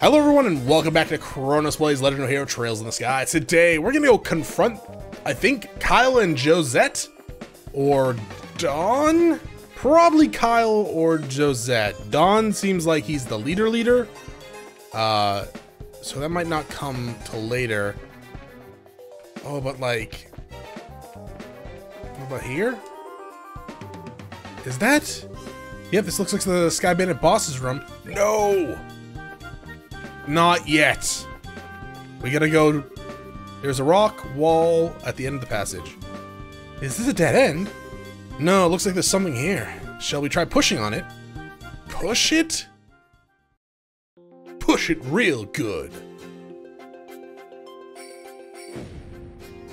Hello everyone and welcome back to Chronos Plays Legend of Hero Trails in the Sky. Today we're gonna go confront, I think, Kyle and Josette? Or Don? Probably Kyle or Josette. Don seems like he's the leader leader. Uh, so that might not come till later. Oh, but like... What about here? Is that... Yep, this looks like the Sky Bandit boss's room. No! Not yet. We gotta go... There's a rock wall at the end of the passage. Is this a dead end? No, it looks like there's something here. Shall we try pushing on it? Push it? Push it real good.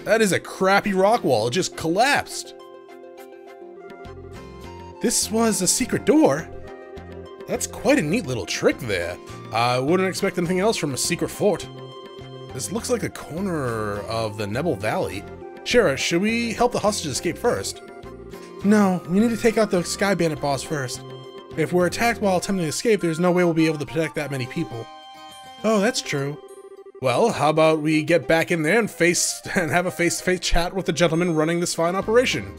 That is a crappy rock wall. It just collapsed. This was a secret door? That's quite a neat little trick there. I wouldn't expect anything else from a secret fort. This looks like a corner of the Nebel Valley. Shara, should we help the hostages escape first? No, we need to take out the Sky Bandit boss first. If we're attacked while attempting to escape, there's no way we'll be able to protect that many people. Oh, that's true. Well, how about we get back in there and face and have a face-to-face -face chat with the gentleman running this fine operation?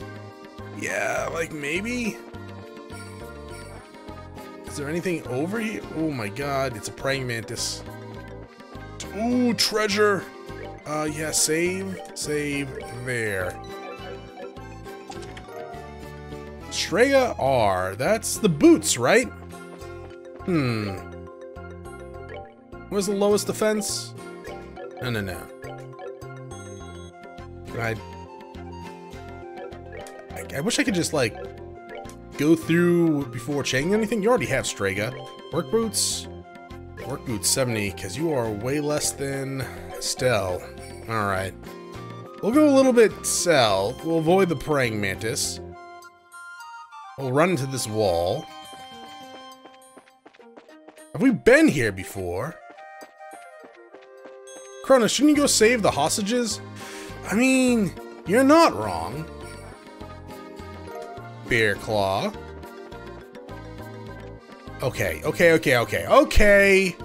Yeah, like maybe? Is there anything over here? Oh my god, it's a praying mantis. Ooh, treasure! Uh, yeah, save, save, there. Strega R, that's the boots, right? Hmm. Where's the lowest defense? No, no, no. I... I, I wish I could just, like, go through before changing anything? You already have Strega. Work boots. Work boots 70, because you are way less than Stell. Alright. We'll go a little bit Cell. We'll avoid the praying mantis. We'll run into this wall. Have we been here before? Chronos, shouldn't you go save the hostages? I mean, you're not wrong. Bear Claw. Okay, okay, okay, okay, okay.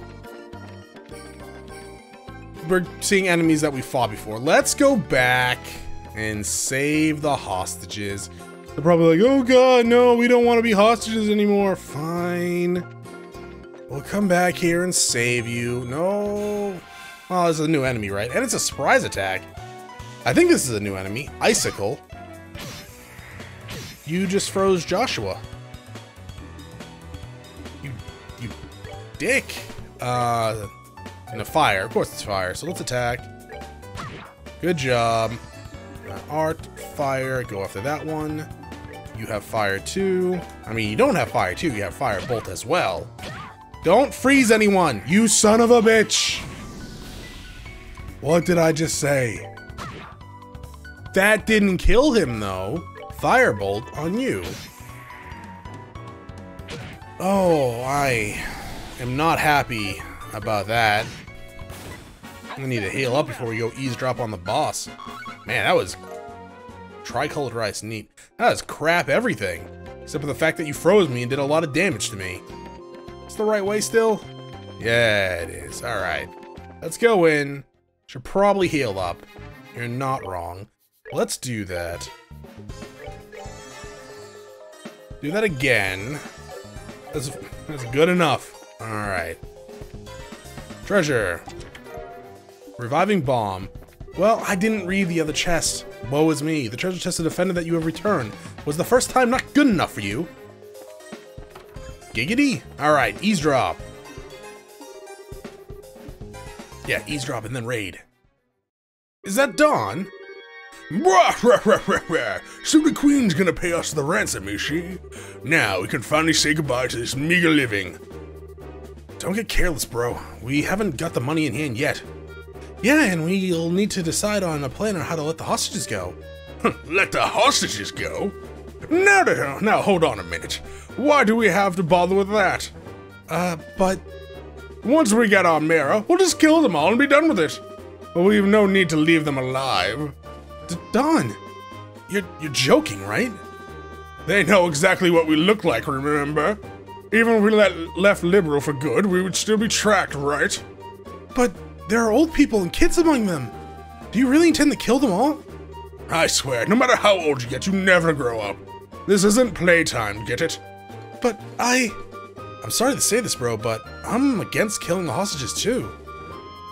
We're seeing enemies that we fought before. Let's go back and save the hostages. They're probably like, oh god, no, we don't want to be hostages anymore. Fine. We'll come back here and save you. No. Well, this is a new enemy, right? And it's a surprise attack. I think this is a new enemy. Icicle. You just froze Joshua. You, you dick. Uh, and a fire. Of course it's fire. So let's attack. Good job. Art, fire. Go after that one. You have fire too. I mean, you don't have fire too. You have fire bolt as well. Don't freeze anyone, you son of a bitch. What did I just say? That didn't kill him though. Firebolt on you. Oh, I am not happy about that. I need to heal up before we go eavesdrop on the boss. Man, that was tricolored rice neat. That was crap everything. Except for the fact that you froze me and did a lot of damage to me. It's the right way still? Yeah, it is. Alright. Let's go in. Should probably heal up. You're not wrong. Let's do that. Do that again. That's, that's good enough. Alright. Treasure. Reviving bomb. Well, I didn't read the other chest. Woe is me. The treasure chest of defender that you have returned. Was the first time not good enough for you? Giggity? Alright, eavesdrop. Yeah, eavesdrop and then raid. Is that Don? So the Queen's gonna pay us the ransom, is she? Now we can finally say goodbye to this meager living. Don't get careless, bro. We haven't got the money in hand yet. Yeah, and we'll need to decide on a plan on how to let the hostages go. let the hostages go? Now, now, hold on a minute. Why do we have to bother with that? Uh, but... Once we get our Mara, we'll just kill them all and be done with it. We've no need to leave them alive. D Don, you're, you're joking, right? They know exactly what we look like, remember? Even if we let, left liberal for good, we would still be tracked, right? But there are old people and kids among them. Do you really intend to kill them all? I swear, no matter how old you get, you never grow up. This isn't playtime, get it? But I... I'm sorry to say this, bro, but I'm against killing the hostages too.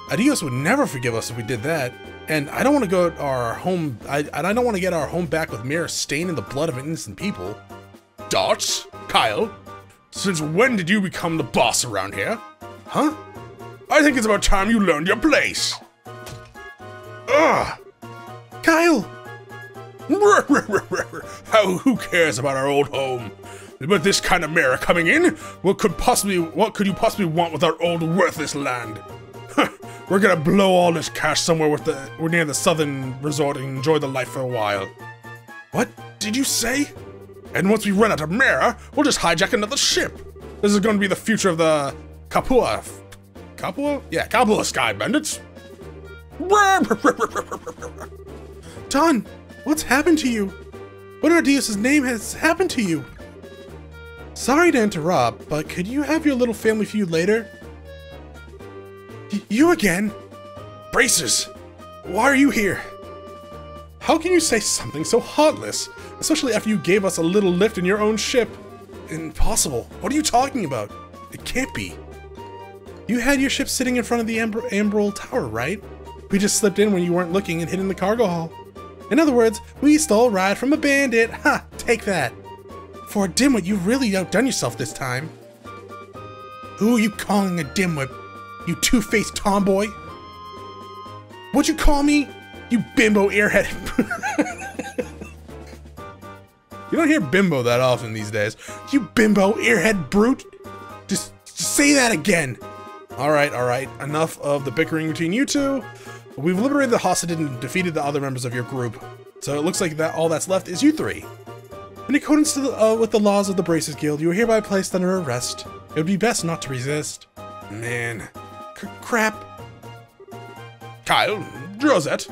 Aidios would never forgive us if we did that, and I don't want to go our home. I, and I don't want to get our home back with Mira stained in the blood of innocent people. Dots? Kyle? Since when did you become the boss around here? Huh? I think it's about time you learned your place. Ugh! Kyle! How, who cares about our old home? With this kind of Mira coming in, what could possibly, what could you possibly want with our old worthless land? We're gonna blow all this cash somewhere with the, we're near the southern resort and enjoy the life for a while. What did you say? And once we run out of Mira, we'll just hijack another ship. This is to be the future of the Capua. Capua? Yeah, Capua Sky Bandits. Don, what's happened to you? What Aidios' name has happened to you? Sorry to interrupt, but could you have your little family feud later? You again? Bracers! Why are you here? How can you say something so heartless? Especially after you gave us a little lift in your own ship. Impossible. What are you talking about? It can't be. You had your ship sitting in front of the Ambr Amberl Tower, right? We just slipped in when you weren't looking and hid in the cargo hall. In other words, we stole a ride from a bandit. Ha! Take that. For a dimwit, you've really outdone yourself this time. Who are you calling a dimwit? You two-faced tomboy? What'd you call me? You bimbo airhead. you don't hear bimbo that often these days. You bimbo airhead brute. Just, just say that again. All right, all right. Enough of the bickering between you two. We've liberated the hostage and defeated the other members of your group. So it looks like that all that's left is you three. In accordance the, uh, with the laws of the Bracers Guild, you are hereby placed under arrest. It would be best not to resist. Man. Crap. Kyle, Rosette,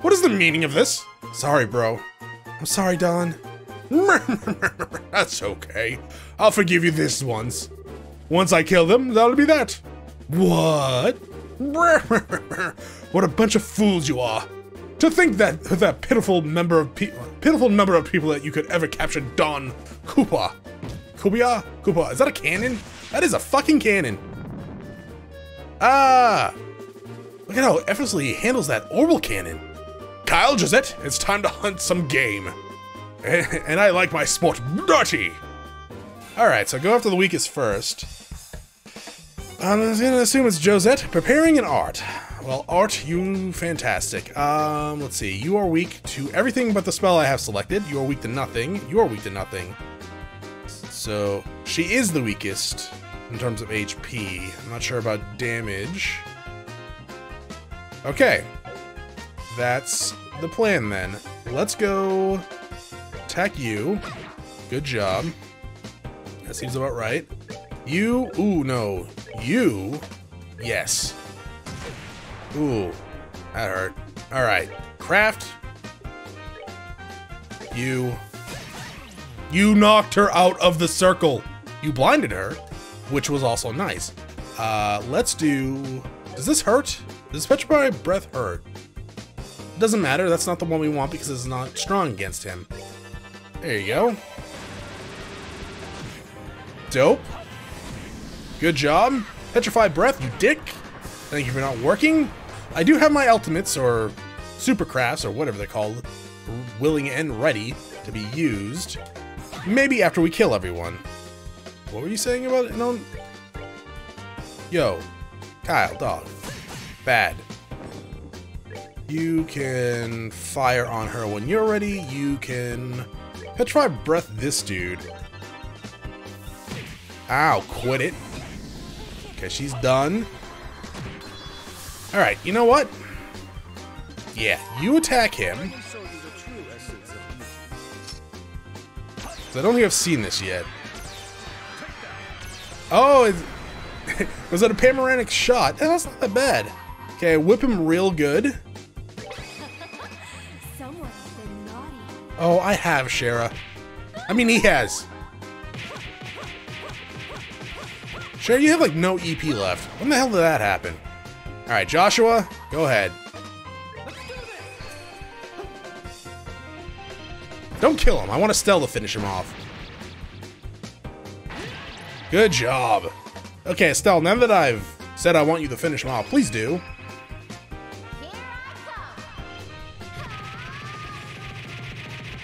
what is the meaning of this? Sorry, bro. I'm sorry, Don. That's okay. I'll forgive you this once. Once I kill them, that'll be that. What? what a bunch of fools you are. To think that that pitiful number of pitiful number of people that you could ever capture Don Koopa. Kubia? Koopa. Is that a cannon? That is a fucking cannon. Ah! Look at how effortlessly he handles that orbital cannon. Kyle Josette, it's time to hunt some game. And I like my sport dirty. Alright, so go after the weakest first. I'm gonna assume it's Josette preparing an art. Well, Art, you fantastic. Um, let's see. You are weak to everything but the spell I have selected. You are weak to nothing. You are weak to nothing. So, she is the weakest in terms of HP. I'm not sure about damage. Okay. That's the plan then. Let's go attack you. Good job. That seems about right. You, ooh, no. You, yes. Ooh, that hurt. All right, craft. You, you knocked her out of the circle. You blinded her, which was also nice. Uh, let's do, does this hurt? Does Petrify Breath hurt? Doesn't matter, that's not the one we want because it's not strong against him. There you go. Dope. Good job. Petrify Breath, you dick. Thank you for not working. I do have my ultimates, or super crafts, or whatever they're called, willing and ready to be used. Maybe after we kill everyone. What were you saying about it? No. Yo. Kyle, dog. Bad. You can fire on her when you're ready. You can petrify breath this dude. Ow, quit it. Okay, she's done. Alright, you know what? Yeah, you attack him. I don't think I've seen this yet. Oh, was that a panoramic shot? Eh, that's not that bad. Okay, whip him real good. Oh, I have, Shara. I mean, he has. Shara, you have like no EP left. When the hell did that happen? Alright, Joshua, go ahead. Don't kill him. I want Estelle to finish him off. Good job. Okay, Estelle, now that I've said I want you to finish him off, please do.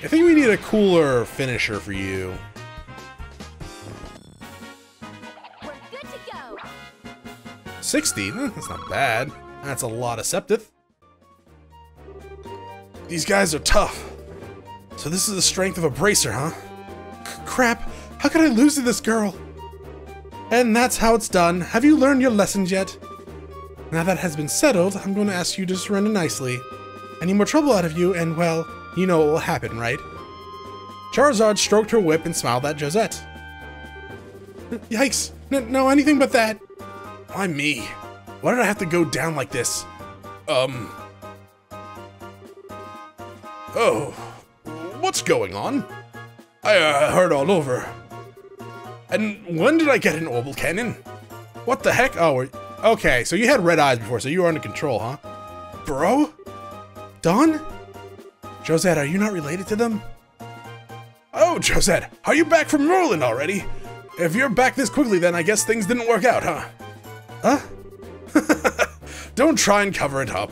I think we need a cooler finisher for you. We're good to go. 60? Eh, That's not bad. That's a lot of Septith. These guys are tough. So this is the strength of a bracer, huh? C- crap, how could I lose to this girl? And that's how it's done. Have you learned your lessons yet? Now that has been settled, I'm going to ask you to surrender nicely. Any more trouble out of you, and well, you know what will happen, right? Scherazard stroked her whip and smiled at Josette. Yikes! N no, anything but that. Why me? Why did I have to go down like this? Um. Oh. What's going on? I uh, heard all over. And when did I get an orbital cannon? What the heck? Oh, okay, so you had red eyes before, so you were under control, huh? Bro? Don? Josette, are you not related to them? Oh, Josette, are you back from Merlin already? If you're back this quickly, then I guess things didn't work out, huh? Huh? Don't try and cover it up.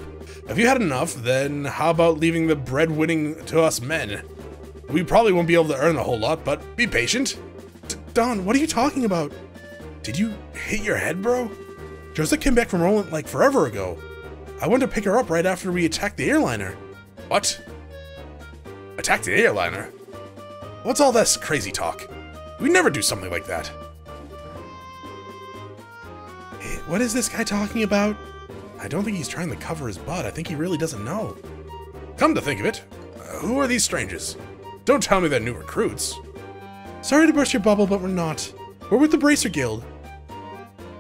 If you had enough, then how about leaving the breadwinning to us men? We probably won't be able to earn a whole lot, but be patient. Don, what are you talking about? Did you hit your head, bro? Josette came back from Rolent like forever ago. I went to pick her up right after we attacked the airliner. What? Attacked the airliner? What's all this crazy talk? We never do something like that. Eh, What is this guy talking about? I don't think he's trying to cover his butt. I think he really doesn't know. Come to think of it, uh, who are these strangers? Don't tell me they're new recruits. Sorry to burst your bubble, but we're not. We're with the Bracer Guild.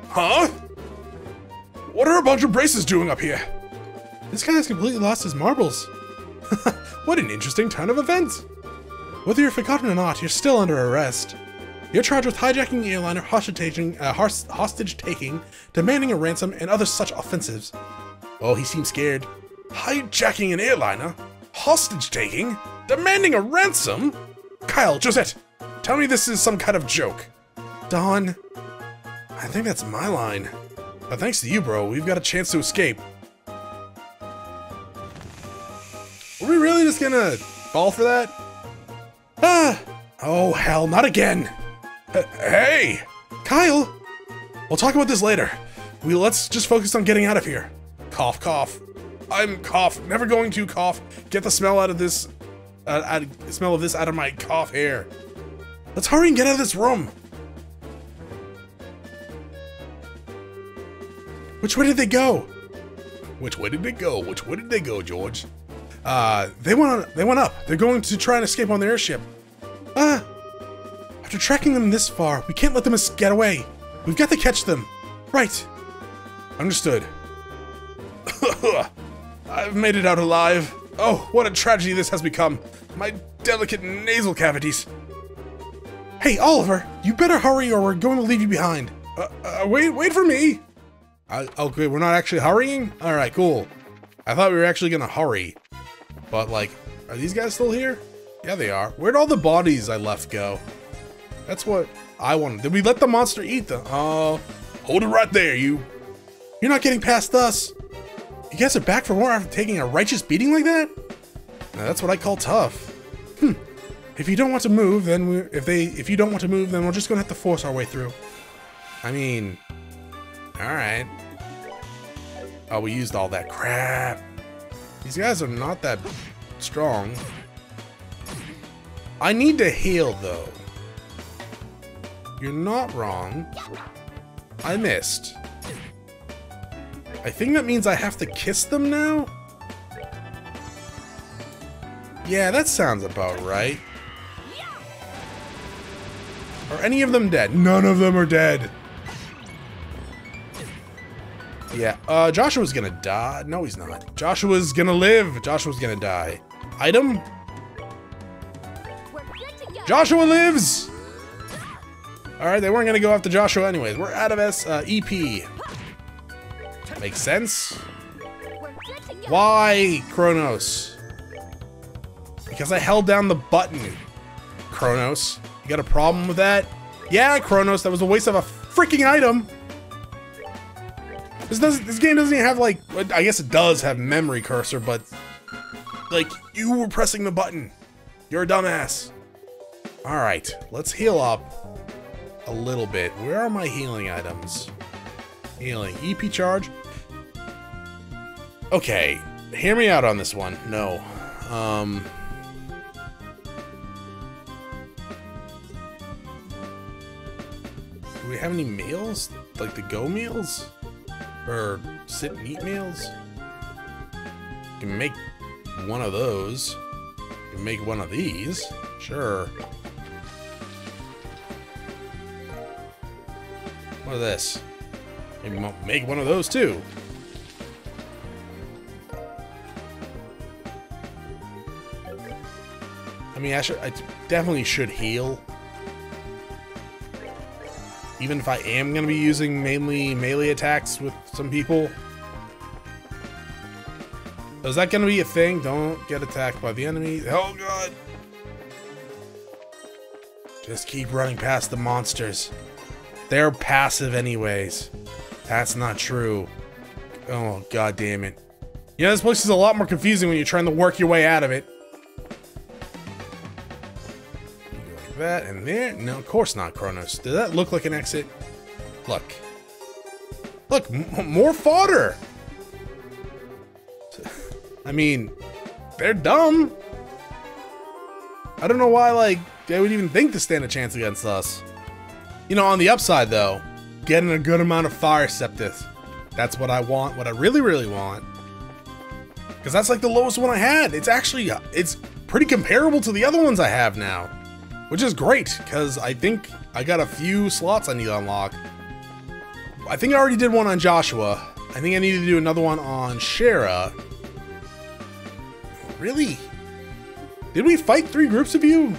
Huh? What are a bunch of bracers doing up here? This guy has completely lost his marbles. what an interesting turn of events. Whether you're forgotten or not, you're still under arrest. You're charged with hijacking the airliner, hostage taking, uh, hostage demanding a ransom, and other such offenses. Oh, he seems scared. Hijacking an airliner? Hostage taking? Demanding a ransom? Kyle, Josette, tell me this is some kind of joke. Don, I think that's my line. But thanks to you, bro, we've got a chance to escape. Are we really just gonna fall for that? Ah! Oh, hell, not again! H- hey! Kyle! We'll talk about this later. We let's just focus on getting out of here. Cough, cough. I'm cough. Never going to cough. Get the smell out of this. Uh, out, smell of this out of my cough hair. Let's hurry and get out of this room. Which way did they go? Which way did they go? Which way did they go, George? Uh, they went on, they went up. They're going to try and escape on the airship. Ah! After tracking them this far, we can't let them get away. We've got to catch them. Right. Understood. I've made it out alive. Oh, what a tragedy this has become. My delicate nasal cavities. Hey, Oliver, you better hurry or we're going to leave you behind. Uh, uh, wait, wait for me. I, okay, we're not actually hurrying? All right, cool. I thought we were actually gonna hurry. But like, are these guys still here? Yeah, they are. Where'd all the bodies I left go? That's what I wanted. Did we let the monster eat them? Oh, hold it right there, you. You're not getting past us. You guys are back for more after taking a righteous beating like that? Now, that's what I call tough. Hmm. If you don't want to move, then we, if they if you don't want to move, then we're just gonna have to force our way through. I mean, all right. Oh, we used all that crap. These guys are not that strong. I need to heal, though. You're not wrong. I missed. I think that means I have to kiss them now? Yeah, that sounds about right. Are any of them dead? None of them are dead. Yeah, uh, Joshua's gonna die. No, he's not. Joshua's gonna live. Joshua's gonna die. Item? Joshua lives! Alright, they weren't gonna go after Joshua anyways. We're out of S uh, EP. Makes sense. Why, Chronos? Because I held down the button. Chronos. Got a problem with that? Yeah, Chronos, that was a waste of a freaking item. This doesn't this game doesn't even have like I guess it does have memory cursor, but like you were pressing the button. You're a dumbass. Alright, let's heal up a little bit. Where are my healing items? Healing. EP charge. Okay, hear me out on this one. No. Um. We have any meals? Like the go meals? Or sit and eat meals? Can make one of those. Can make one of these. Sure. What is this? Maybe mo- make one of those too. I mean, I should. I definitely should heal. Even if I am going to be using mainly melee attacks with some people. Is that going to be a thing? Don't get attacked by the enemy. Oh god! Just keep running past the monsters. They're passive anyways. That's not true. Oh god damn it. You know, this place is a lot more confusing when you're trying to work your way out of it. That and there. No, of course not, Chronos. Does that look like an exit? Look. Look, more fodder! I mean, they're dumb. I don't know why, like, they would even think to stand a chance against us. You know, on the upside, though, getting a good amount of Fire Septith. That's what I want, what I really, really want. Because that's like the lowest one I had. It's actually, uh, it's pretty comparable to the other ones I have now. Which is great, because I think I got a few slots I need to unlock. I think I already did one on Joshua. I think I need to do another one on Shara. Really? Did we fight three groups of you?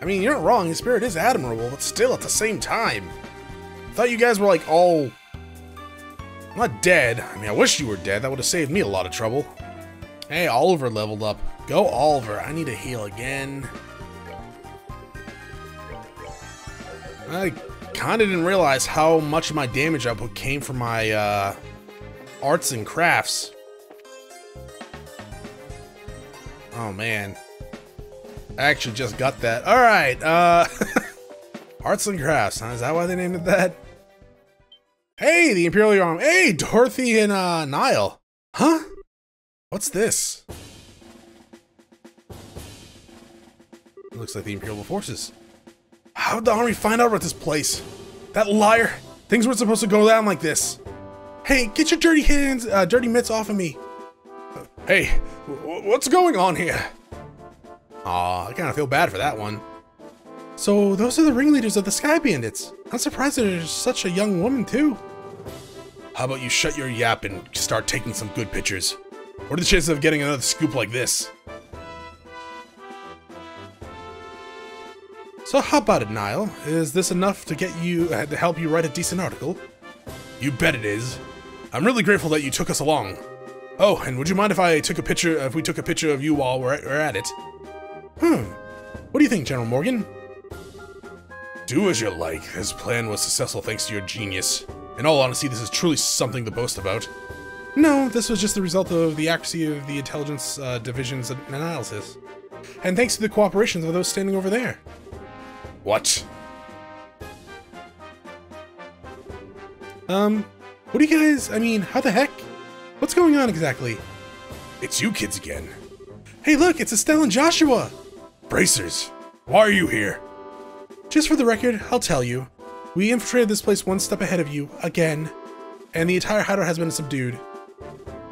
I mean, you're not wrong. His spirit is admirable, but still, at the same time, I thought you guys were like all not dead. I mean, I wish you were dead. That would have saved me a lot of trouble. Hey, Oliver leveled up. Go, Oliver. I need to heal again. I kind of didn't realize how much of my damage output came from my uh, arts and crafts. Oh, man. I actually just got that. All right. Uh, arts and crafts. Huh? Is that why they named it that? Hey, the Imperial Arm. Hey, Dorothy and uh, Nial. Huh? What's this? Looks like the Imperial forces. How did the army find out about this place? That liar! Things weren't supposed to go down like this. Hey, get your dirty hands, uh, dirty mitts off of me. Hey, what's going on here? Aw, I kind of feel bad for that one. So, those are the ringleaders of the Sky Bandits. I'm surprised there's such a young woman, too. How about you shut your yap and start taking some good pictures? What are the chances of getting another scoop like this? So how about it, Nial? Is this enough to get you uh, to help you write a decent article? You bet it is. I'm really grateful that you took us along. Oh, and would you mind if I took a picture if we took a picture of you while we're at, we're at it? Hmm. What do you think, General Morgan? Do as you like. This plan was successful thanks to your genius. In all honesty, this is truly something to boast about. No, this was just the result of the accuracy of the intelligence uh, division's analysis. And thanks to the cooperation of those standing over there. What? Um, what do you guys, I mean, how the heck? What's going on exactly? It's you kids again. Hey look, it's Estelle and Joshua! Bracers, why are you here? Just for the record, I'll tell you. We infiltrated this place one step ahead of you, again. And the entire hideout has been subdued.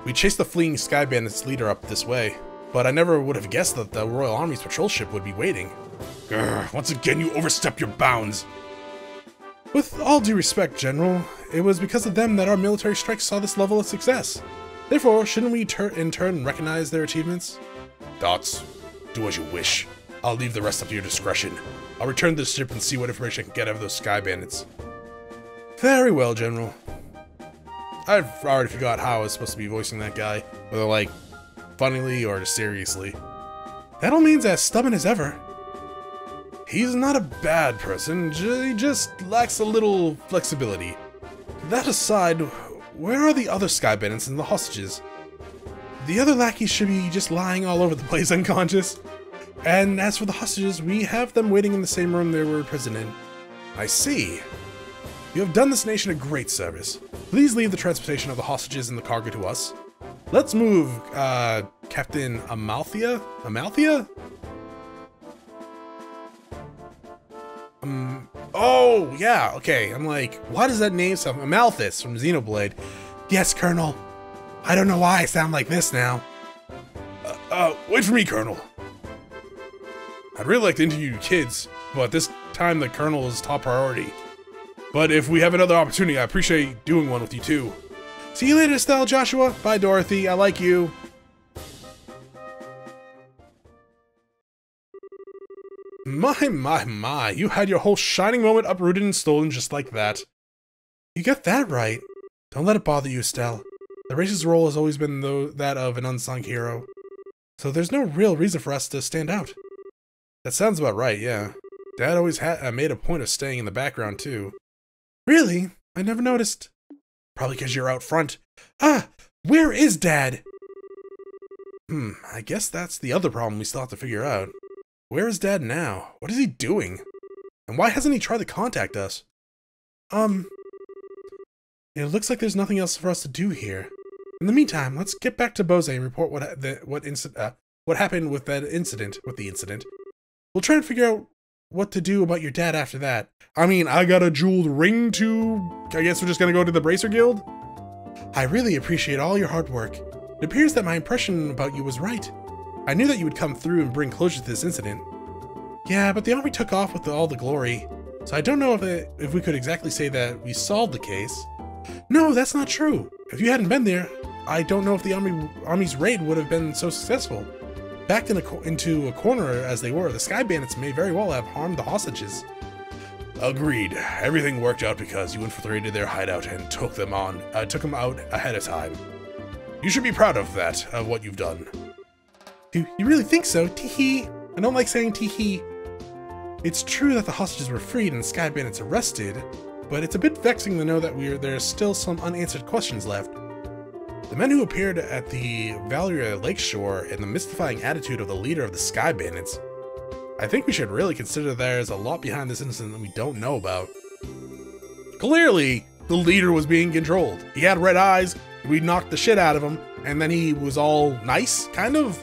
We chased the fleeing Sky Bandits leader up this way, but I never would have guessed that the Royal Army's patrol ship would be waiting. Grr, once again you overstep your bounds. With all due respect, General, it was because of them that our military strikes saw this level of success. Therefore, shouldn't we tur in turn recognize their achievements? Dots. Do as you wish. I'll leave the rest up to your discretion. I'll return to the ship and see what information I can get out of those sky bandits. Very well, General. I've already forgot how I was supposed to be voicing that guy, whether like funnily or seriously. That all means as stubborn as ever. He's not a bad person, he just lacks a little flexibility. That aside, where are the other sky and the hostages? The other lackeys should be just lying all over the place unconscious. And as for the hostages, we have them waiting in the same room they were imprisoned in. I see. You have done this nation a great service. Please leave the transportation of the hostages and the cargo to us. Let's move, uh, Captain Amalthea? Amalthea? Um, oh, yeah, okay. I'm like, why does that name sound? Amalthus from Xenoblade. Yes, Colonel. I don't know why I sound like this now. Uh, uh, wait for me, Colonel. I'd really like to interview you kids, but this time the Colonel is top priority. But if we have another opportunity, I appreciate doing one with you too. See you later, Estelle Joshua. Bye, Dorothy. I like you. My, my, my. You had your whole shining moment uprooted and stolen just like that. You got that right. Don't let it bother you, Estelle. The race's role has always been that of an unsung hero. So there's no real reason for us to stand out. That sounds about right, yeah. Dad always had uh, made a point of staying in the background, too. Really? I never noticed. Probably because you're out front. Ah! Where is Dad? Hmm, I guess that's the other problem we still have to figure out. Where is Dad now? What is he doing? And why hasn't he tried to contact us? Um... It looks like there's nothing else for us to do here. In the meantime, let's get back to Bose and report what the, what uh, what happened with that incident. With the incident, we'll try and figure out what to do about your dad after that. I mean, I got a jeweled ring to. I guess we're just gonna go to the Bracer Guild. I really appreciate all your hard work. It appears that my impression about you was right. I knew that you would come through and bring closure to this incident. Yeah, but the army took off with all the glory, so I don't know if it, if we could exactly say that we solved the case. No, that's not true. If you hadn't been there, I don't know if the army army's raid would have been so successful. Backed in a co- into a corner as they were, the Sky Bandits may very well have harmed the hostages. Agreed. Everything worked out because you infiltrated their hideout and took them on, uh, took them out ahead of time. You should be proud of that, of what you've done. You, you really think so? Teehee. I don't like saying teehee. It's true that the hostages were freed and the Sky Bandits arrested, but it's a bit vexing to know that we're there's still some unanswered questions left. The men who appeared at the Valeria Lakeshore and the mystifying attitude of the leader of the Sky Bandits. I think we should really consider there's a lot behind this incident that we don't know about. Clearly, the leader was being controlled. He had red eyes, we knocked the shit out of him, and then he was all nice, kind of.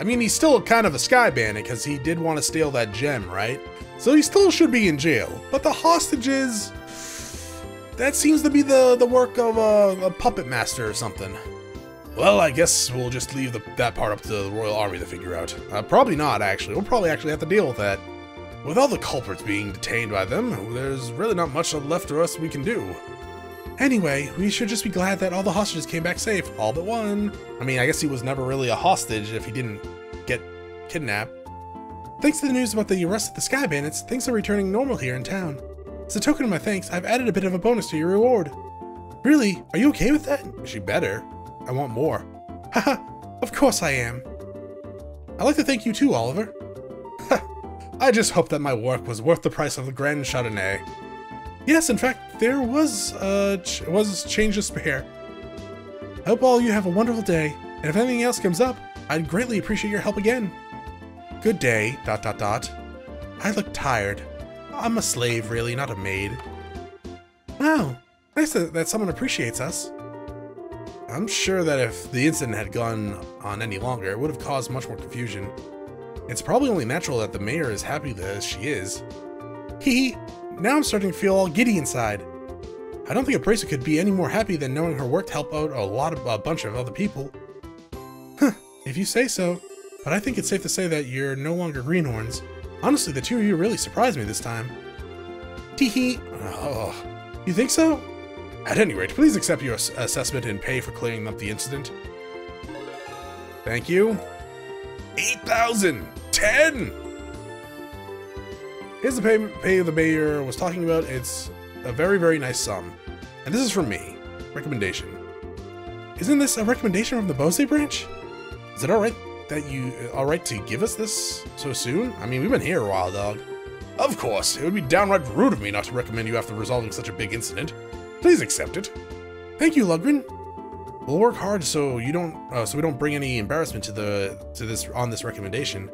I mean, he's still kind of a Sky Bandit because he did want to steal that gem, right? So he still should be in jail. But the hostages. That seems to be the, the work of a, a puppet master or something. Well, I guess we'll just leave the, that part up to the Royal Army to figure out. Uh, probably not, actually. We'll probably actually have to deal with that. With all the culprits being detained by them, there's really not much left for us we can do. Anyway, we should just be glad that all the hostages came back safe, all but one. I mean, I guess he was never really a hostage if he didn't get kidnapped. Thanks to the news about the arrest of the Sky Bandits, things are returning normal here in town. As a token of my thanks, I've added a bit of a bonus to your reward. Really? Are you okay with that? She better. I want more. Haha, of course I am. I'd like to thank you too, Oliver. I just hope that my work was worth the price of the Grand Chardonnay. Yes, in fact, there was uh ch was change to spare. I hope all you have a wonderful day, and if anything else comes up, I'd greatly appreciate your help again. Good day, dot dot dot. I look tired. I'm a slave, really, not a maid. Wow, nice that, that someone appreciates us. I'm sure that if the incident had gone on any longer, it would have caused much more confusion. It's probably only natural that the mayor is happy as she is. Hee, now I'm starting to feel all giddy inside. I don't think a bracer could be any more happy than knowing her work helped out a lot of a bunch of other people. Huh, if you say so. But I think it's safe to say that you're no longer greenhorns. Honestly, the two of you really surprised me this time. Teehee. Oh, you think so? At any rate, please accept your ass- assessment and pay for clearing up the incident. Thank you. 8,000! 10! Here's the pay, pay the mayor was talking about. It's a very, very nice sum. And this is from me. Recommendation. Isn't this a recommendation from the Bose branch? Is it alright that you alright to give us this so soon? I mean, we've been here a while, dog. Of course, it would be downright rude of me not to recommend you after resolving such a big incident. Please accept it. Thank you, Lugran. We'll work hard so you don't, uh, so we don't bring any embarrassment to the to this on this recommendation.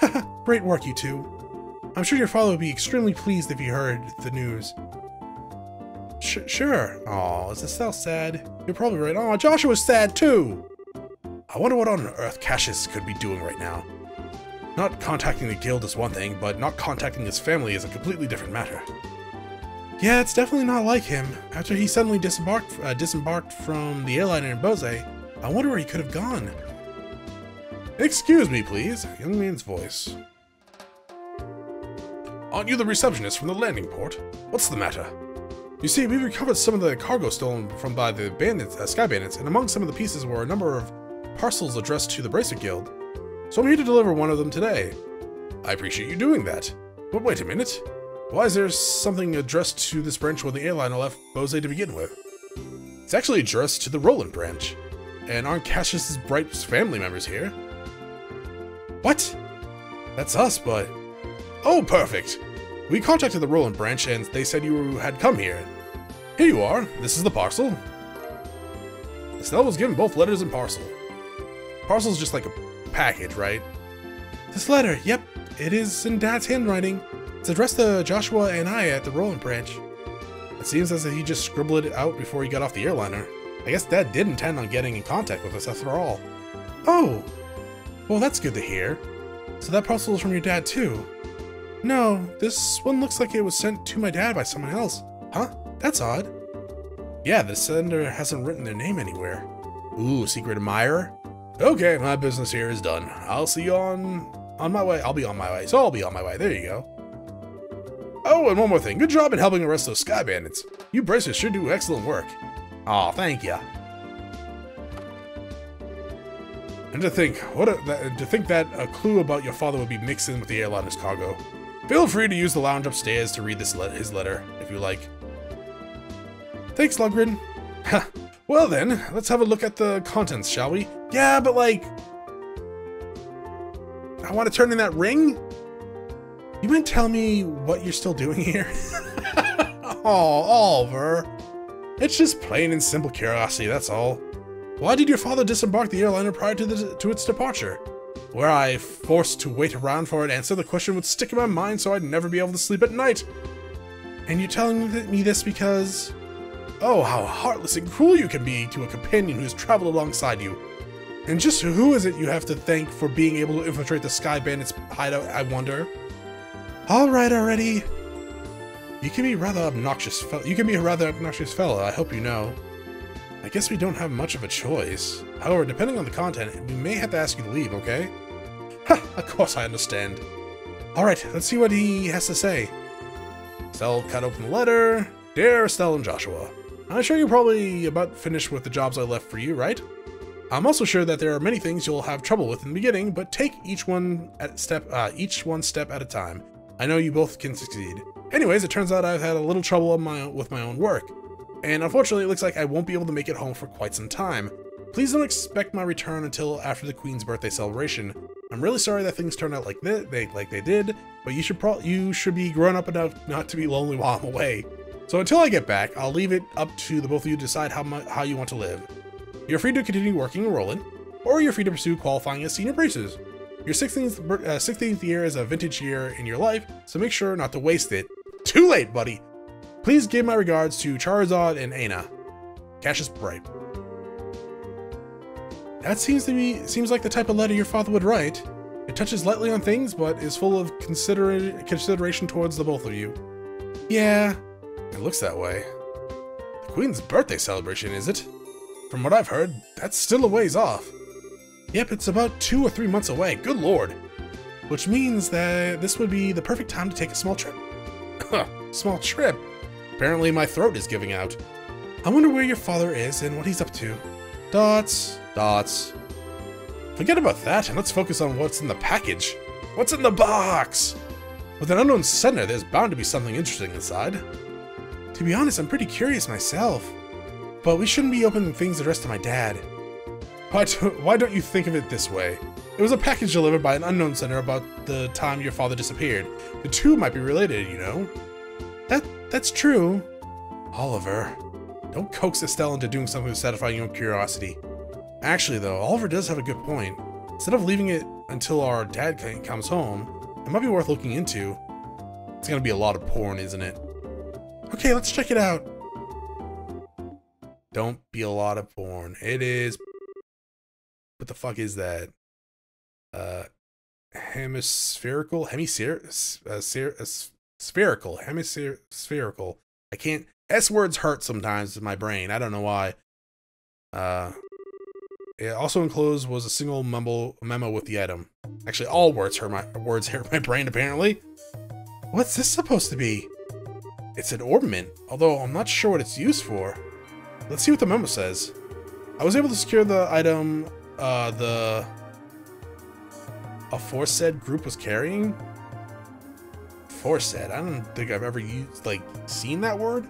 Great work, you two. I'm sure your father would be extremely pleased if he heard the news. Sh sure. Oh, is this so sad? You're probably right. Oh, Joshua's sad too. I wonder what on earth Cassius could be doing right now. Not contacting the guild is one thing, but not contacting his family is a completely different matter. Yeah, it's definitely not like him. After he suddenly disembarked, uh, disembarked from the airliner in Bose, I wonder where he could have gone. Excuse me, please. Young man's voice. Aren't you the receptionist from the landing port? What's the matter? You see, we recovered some of the cargo stolen from by the bandits, uh, Sky Bandits, and among some of the pieces were a number of parcels addressed to the Bracer Guild. So I'm here to deliver one of them today. I appreciate you doing that. But wait a minute. Why is there something addressed to this branch when the airliner left Bose to begin with? It's actually addressed to the Rolent branch. And aren't Cassius's bright family members here? What? That's us, but... Oh, perfect! We contacted the Rolent branch and they said you had come here. Here you are. This is the parcel. Estelle was given both letters and parcel. Parcel's just like a package, right? This letter, yep, it is in Dad's handwriting. It's addressed to Joshua and I at the Rolent branch. It seems as if he just scribbled it out before he got off the airliner. I guess Dad did intend on getting in contact with us after all. Oh, well that's good to hear. So that parcel is from your dad too. No, this one looks like it was sent to my dad by someone else. Huh? That's odd. Yeah, the sender hasn't written their name anywhere. Ooh, secret admirer? Okay, my business here is done. I'll see you on on my way. I'll be on my way, so I'll be on my way. There you go. Oh, and one more thing. Good job in helping arrest those Sky Bandits. You bracers sure do excellent work. Aw, oh, thank ya. And to think, what a, that, to think that a clue about your father would be mixed in with the airliner's cargo. Feel free to use the lounge upstairs to read this le his letter, if you like. Thanks, Lundgren. well then, let's have a look at the contents, shall we? Yeah, but like... I want to turn in that ring? You might tell me what you're still doing here? oh, Oliver. It's just plain and simple curiosity, that's all. Why did your father disembark the airliner prior to, the, to its departure? Were I forced to wait around for an answer, the question would stick in my mind so I'd never be able to sleep at night. And you're telling me this because... Oh, how heartless and cruel you can be to a companion who's traveled alongside you. And just who is it you have to thank for being able to infiltrate the Sky Bandits hideout, I wonder? Alright already. You can be rather obnoxious you can be a rather obnoxious fellow, I hope you know. I guess we don't have much of a choice. However, depending on the content, we may have to ask you to leave, okay? Ha! Of course I understand. Alright, let's see what he has to say. Estelle cut open the letter. Dear Estelle and Joshua, I'm sure you're probably about finished with the jobs I left for you, right? I'm also sure that there are many things you'll have trouble with in the beginning, but take each one at step, uh, each one step at a time. I know you both can succeed. Anyways, it turns out I've had a little trouble my, with my own work, and unfortunately it looks like I won't be able to make it home for quite some time. Please don't expect my return until after the Queen's birthday celebration. I'm really sorry that things turned out like they, they like they did, but you should pro you should be grown up enough not to be lonely while I'm away. So until I get back, I'll leave it up to the both of you to decide how, how you want to live. You're free to continue working in Rolent, or you're free to pursue qualifying as senior bracers. Your 16th, uh, 16th year is a vintage year in your life, so make sure not to waste it. Too late, buddy! Please give my regards to Scherazard and Aina. Cassius Bright. That seems to be seems like the type of letter your father would write. It touches lightly on things, but is full of consider consideration towards the both of you. Yeah, it looks that way. The Queen's birthday celebration, is it? From what I've heard, that's still a ways off. Yep, it's about two or three months away, good lord. Which means that this would be the perfect time to take a small trip. small trip? Apparently my throat is giving out. I wonder where your father is and what he's up to. Dots, dots. Forget about that and let's focus on what's in the package. What's in the box? With an unknown sender, there's bound to be something interesting inside. To be honest, I'm pretty curious myself. But we shouldn't be opening things addressed to my dad. Why, do, why don't you think of it this way? It was a package delivered by an unknown sender about the time your father disappeared. The two might be related, you know? That That's true. Oliver, don't coax Estelle into doing something to satisfy your own curiosity. Actually, though, Oliver does have a good point. Instead of leaving it until our dad comes home, it might be worth looking into. It's gonna be a lot of porn, isn't it? Okay, let's check it out. Don't be a lot of porn. It is. What the fuck is that? Uh, hemispherical, hemisphere, uh, uh, spherical, hemisphere, spherical. I can't. S words hurt sometimes in my brain. I don't know why. Uh, it also enclosed was a single mumble memo with the item. Actually, all words hurt my words hurt my brain. Apparently. What's this supposed to be? It's an orbment, although I'm not sure what it's used for. Let's see what the memo says. I was able to secure the item uh, the aforesaid group was carrying. Aforesaid? I don't think I've ever used, like, seen that word.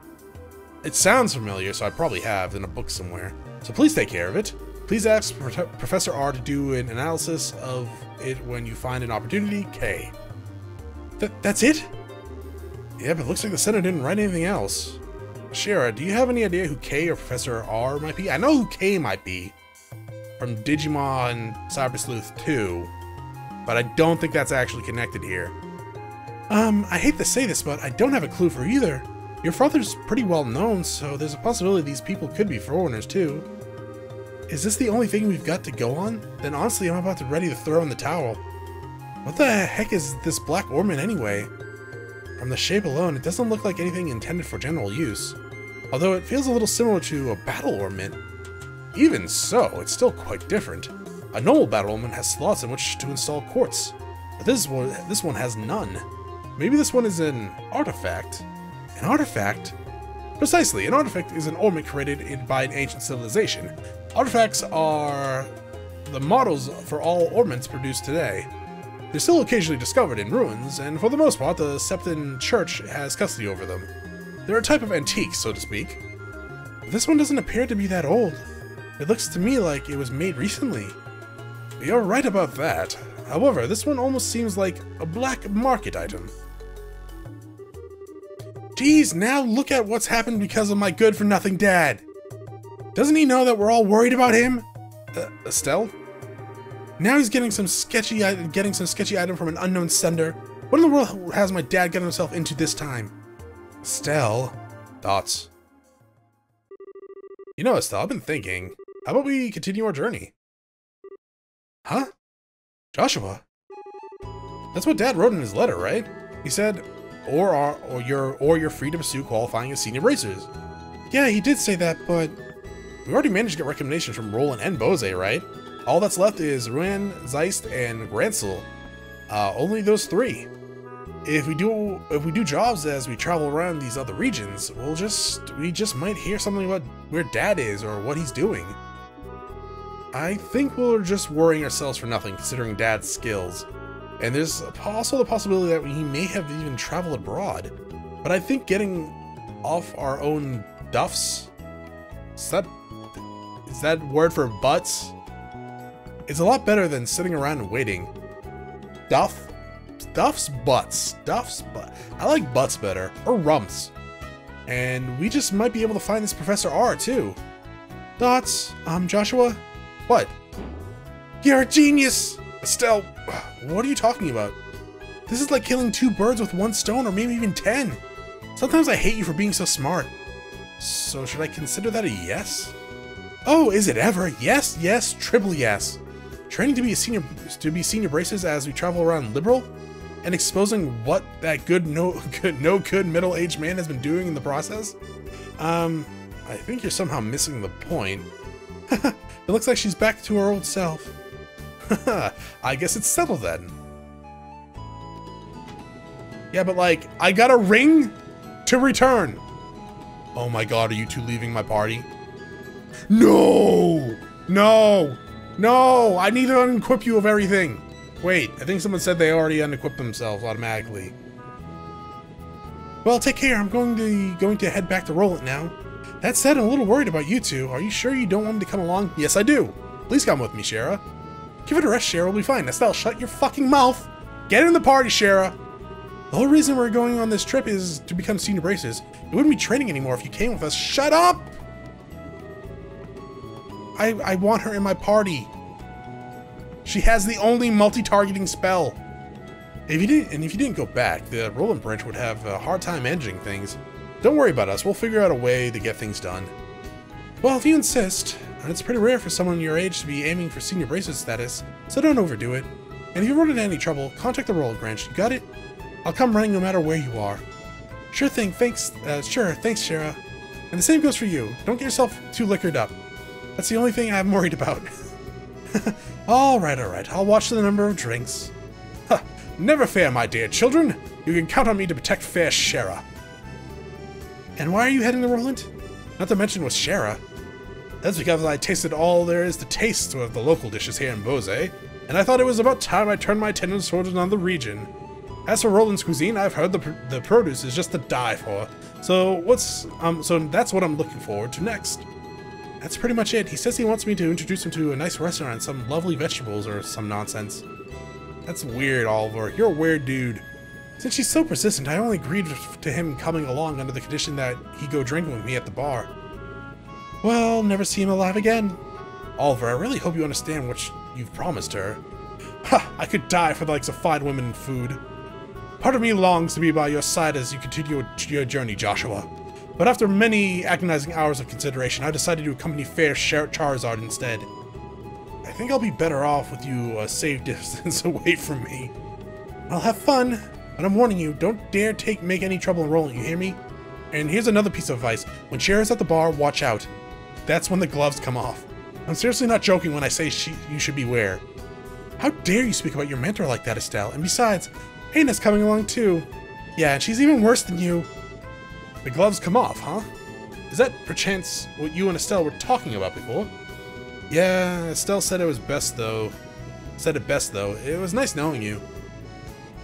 It sounds familiar, so I probably have in a book somewhere. So please take care of it. Please ask Professor R to do an analysis of it when you find an opportunity. K. Th that's it? Yeah, but it looks like the Center didn't write anything else. Shira, do you have any idea who K or Professor R might be? I know who K might be from Digimon Cyber Sleuth 2, but I don't think that's actually connected here. Um, I hate to say this, but I don't have a clue for either. Your father's pretty well known, so there's a possibility these people could be foreigners too. Is this the only thing we've got to go on? Then honestly, I'm about to ready to throw in the towel. What the heck is this black orbment anyway? From the shape alone, it doesn't look like anything intended for general use. Although it feels a little similar to a battle orbment. Even so, it's still quite different. A normal battle orbment has slots in which to install quartz, but this one, this one has none. Maybe this one is an artifact. An artifact? Precisely, an artifact is an orbment created by an ancient civilization. Artifacts are the models for all orbments produced today. They're still occasionally discovered in ruins, and for the most part, the Septian Church has custody over them. They're a type of antique, so to speak. But this one doesn't appear to be that old. It looks to me like it was made recently. You're right about that. However, this one almost seems like a black market item. Geez, now look at what's happened because of my good-for-nothing dad. Doesn't he know that we're all worried about him? Uh, Estelle? Now he's getting some sketchy getting some sketchy item from an unknown sender. What in the world has my dad gotten himself into this time? Estelle? Thoughts? You know, Estelle, I've been thinking. How about we continue our journey? Huh? Joshua? That's what Dad wrote in his letter, right? He said, or are or you're or you're free to pursue qualifying as senior bracers. Yeah, he did say that, but we already managed to get recommendations from Rolent and Bose, right? All that's left is Ruan, Zeiss, and Grancel. Uh, only those three. If we do if we do jobs as we travel around these other regions, we'll just we just might hear something about where Dad is or what he's doing. I think we're just worrying ourselves for nothing considering Dad's skills. And there's also the possibility that he may have even traveled abroad. But I think getting off our own duffs, is that, is that word for butts? It's a lot better than sitting around and waiting. Duff? Duff's butts. Duff's butt. I like butts better. Or rumps. And we just might be able to find this Professor R too. Thoughts, um, Joshua? What? You're a genius! Estelle, what are you talking about? This is like killing two birds with one stone, or maybe even ten. Sometimes I hate you for being so smart. So should I consider that a yes? Oh, is it ever? Yes, yes, triple yes. Training to be a senior to be senior bracers as we travel around Liberl, and exposing what that good no good no good middle-aged man has been doing in the process. Um, I think you're somehow missing the point. it looks like she's back to her old self. I guess it's settled then. Yeah, but like, I got a ring to return. Oh my god, are you two leaving my party? No! No! No! I need to unequip you of everything. Wait, I think someone said they already unequipped themselves automatically. Well, take care. I'm going to going to head back to Rolent now. That said, I'm a little worried about you two. Are you sure you don't want me to come along? Yes, I do. Please come with me, Shara. Give it a rest, Shara. We'll be fine. Estelle, shut your fucking mouth. Get in the party, Shara. The whole reason we're going on this trip is to become senior bracers. It wouldn't be training anymore if you came with us. Shut up! I, I want her in my party. She has the only multi-targeting spell. If you didn't, and if you didn't go back, the Rolent branch would have a hard time managing things. Don't worry about us. We'll figure out a way to get things done. Well, if you insist, and it's pretty rare for someone your age to be aiming for senior bracelet status, so don't overdo it. And if you run into any trouble, contact the Rolent branch. You got it? I'll come running no matter where you are. Sure thing. Thanks. Uh, sure. Thanks, Shara. And the same goes for you. Don't get yourself too liquored up. That's the only thing I'm worried about. alright, alright. I'll watch the number of drinks. Never fear, my dear children. You can count on me to protect fair Shara. And why are you heading to Rolent? Not to mention with Shara. That's because I tasted all there is to taste of the local dishes here in Bose, and I thought it was about time I turned my attention towards another region. As for Rolent's cuisine, I've heard the, pr the produce is just to die for. So what's um so that's what I'm looking forward to next. That's pretty much it. He says he wants me to introduce him to a nice restaurant and some lovely vegetables or some nonsense. That's weird, Oliver. You're a weird dude. Since she's so persistent, I only agreed to him coming along under the condition that he go drinking with me at the bar. Well, never see him alive again. Oliver, I really hope you understand what you've promised her. Ha! I could die for the likes of fine women and food. Part of me longs to be by your side as you continue your, your journey, Joshua. But after many agonizing hours of consideration, I decided to accompany fair Char Charizard instead. I think I'll be better off with you a safe distance away from me. I'll have fun, but I'm warning you, don't dare take make any trouble in Rolent, you hear me? And here's another piece of advice. When Cher's at the bar, watch out. That's when the gloves come off. I'm seriously not joking when I say she, you should beware. How dare you speak about your mentor like that, Estelle? And besides, Hana's coming along too. Yeah, and she's even worse than you. The gloves come off, huh? Is that perchance what you and Estelle were talking about before? Yeah, Estelle said it was best though. Said it best though. It was nice knowing you.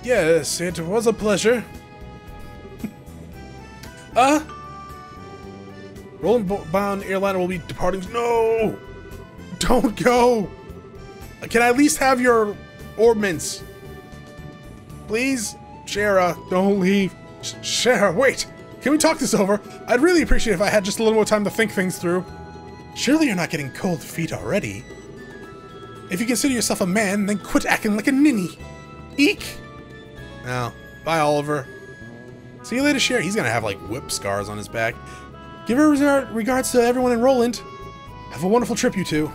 Yes, it was a pleasure. uh? Rolent bound airliner will be departing. No! Don't go! Can I at least have your orbments? Please? Shara, don't leave. Sh Shara, wait! Can we talk this over? I'd really appreciate if I had just a little more time to think things through. Surely you're not getting cold feet already. If you consider yourself a man, then quit acting like a ninny. Eek! Now, bye, Oliver. See you later, Cher. He's gonna have, like, whip scars on his back. Give her regards to everyone in Rolent. Have a wonderful trip, you two.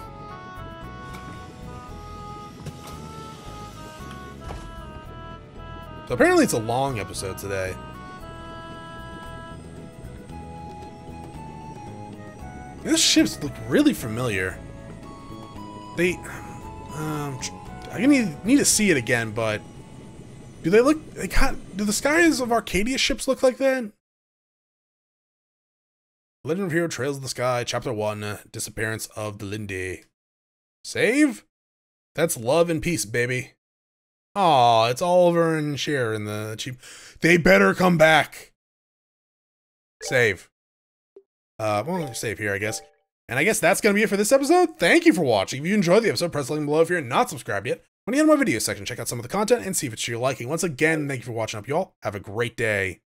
So apparently it's a long episode today. These ships look really familiar. They, um, I need need to see it again, but do they look? They can't. Do the skies of Arcadia ships look like that? Legend of Hero Trails of the Sky, Chapter 1, Disappearance of the Linde. Save? That's love and peace, baby. Aw, it's Oliver and Cher in the cheap. They better come back. Save. Uh, well, save here, I guess. And I guess that's going to be it for this episode. Thank you for watching. If you enjoyed the episode, press the link below if you're not subscribed yet. When you get in my video section, check out some of the content and see if it's to your liking. Once again, thank you for watching up, y'all. Have a great day.